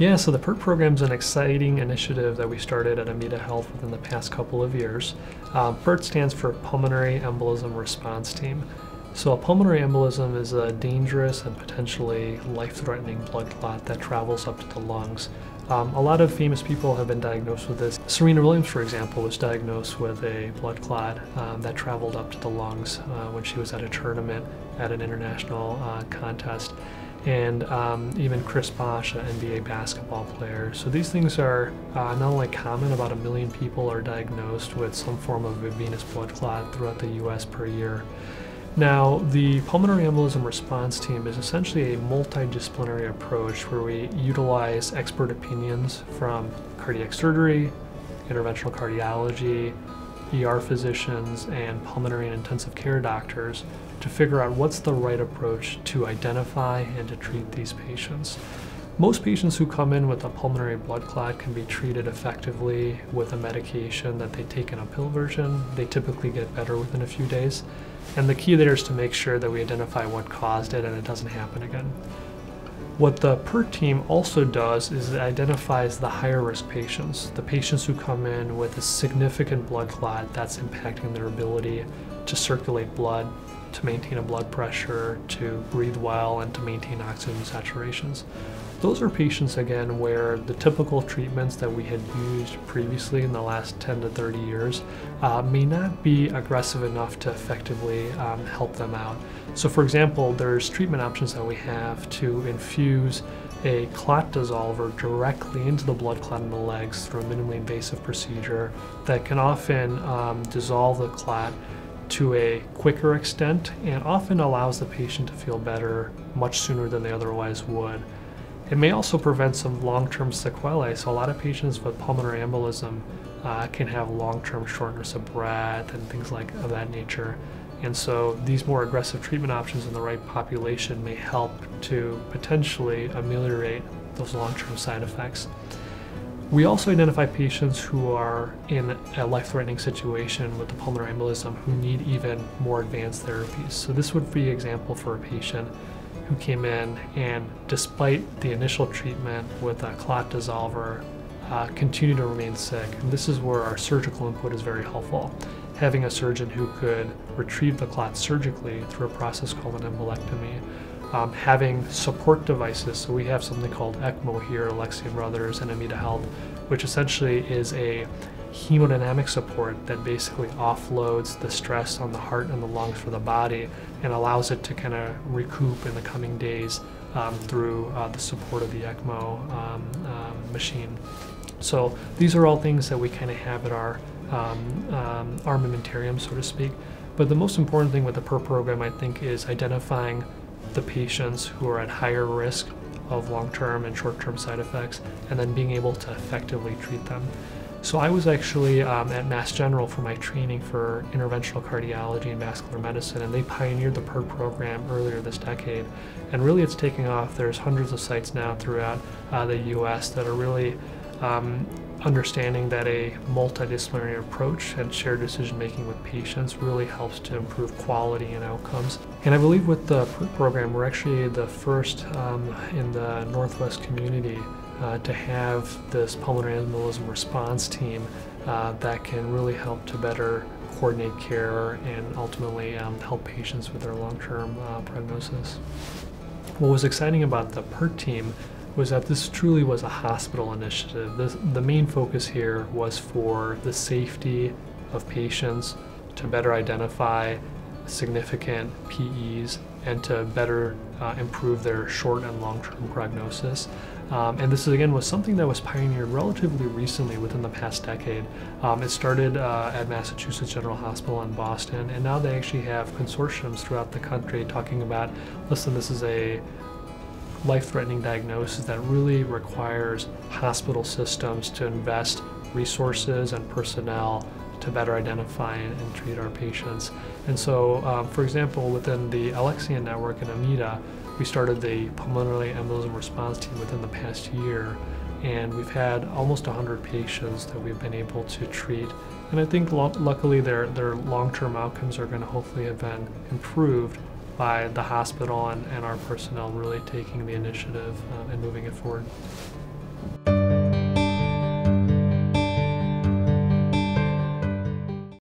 Yeah, so the PERT program is an exciting initiative that we started at AMITA Health within the past couple of years. Um, PERT stands for Pulmonary Embolism Response Team. So, a pulmonary embolism is a dangerous and potentially life threatening blood clot that travels up to the lungs. Um, a lot of famous people have been diagnosed with this. Serena Williams, for example, was diagnosed with a blood clot um, that traveled up to the lungs uh, when she was at a tournament at an international uh, contest. And um, even Chris Bosh, an NBA basketball player. So these things are uh, not only common, about a million people are diagnosed with some form of a venous blood clot throughout the US per year. Now, the pulmonary embolism response team is essentially a multidisciplinary approach where we utilize expert opinions from cardiac surgery, interventional cardiology, ER physicians, and pulmonary and intensive care doctors to figure out what's the right approach to identify and to treat these patients. Most patients who come in with a pulmonary blood clot can be treated effectively with a medication that they take in a pill version. They typically get better within a few days. And the key there is to make sure that we identify what caused it and it doesn't happen again. What the PERT team also does is it identifies the higher risk patients, the patients who come in with a significant blood clot that's impacting their ability to circulate blood, to maintain a blood pressure, to breathe well, and to maintain oxygen saturations. Those are patients, again, where the typical treatments that we had used previously in the last 10 to 30 years uh, may not be aggressive enough to effectively um, help them out. So, for example, there's treatment options that we have to infuse a clot dissolver directly into the blood clot in the legs through a minimally invasive procedure that can often um, dissolve the clot to a quicker extent and often allows the patient to feel better much sooner than they otherwise would. It may also prevent some long-term sequelae. So a lot of patients with pulmonary embolism uh, can have long-term shortness of breath and things like of that nature. And so these more aggressive treatment options in the right population may help to potentially ameliorate those long-term side effects. We also identify patients who are in a life-threatening situation with the pulmonary embolism who need even more advanced therapies. So this would be an example for a patient who came in and despite the initial treatment with a clot dissolver, uh, continue to remain sick. And this is where our surgical input is very helpful. Having a surgeon who could retrieve the clot surgically through a process called an embolectomy, um, having support devices. So we have something called ECMO here, Alexian Brothers and AMITA Health, which essentially is a hemodynamic support that basically offloads the stress on the heart and the lungs for the body and allows it to kind of recoup in the coming days um, through uh, the support of the ECMO um, um, machine. So these are all things that we kind of have at our um, um, armamentarium, so to speak. But the most important thing with the PERT program, I think, is identifying the patients who are at higher risk of long-term and short-term side effects, and then being able to effectively treat them. So I was actually um, at Mass General for my training for interventional cardiology and vascular medicine, and they pioneered the PERT program earlier this decade. And really, it's taking off. There's hundreds of sites now throughout uh, the U.S. that are really um, understanding that a multidisciplinary approach and shared decision making with patients really helps to improve quality and outcomes. And I believe with the PERT program, we're actually the first um, in the Northwest community uh, to have this pulmonary embolism response team uh, that can really help to better coordinate care and ultimately um, help patients with their long-term uh, prognosis. What was exciting about the PERT team was that this truly was a hospital initiative. This, the main focus here was for the safety of patients to better identify significant PEs and to better uh, improve their short and long-term prognosis. Um, and this again was something that was pioneered relatively recently within the past decade. Um, it started uh, at Massachusetts General Hospital in Boston, and now they actually have consortiums throughout the country talking about, listen, this is a life-threatening diagnosis that really requires hospital systems to invest resources and personnel to better identify and, treat our patients. And so, um, for example, within the Alexian network in AMITA, we started the pulmonary embolism response team within the past year, and we've had almost 100 patients that we've been able to treat. And I think luckily their, their long-term outcomes are going to hopefully have been improved by the hospital and, and our personnel really taking the initiative um, and moving it forward.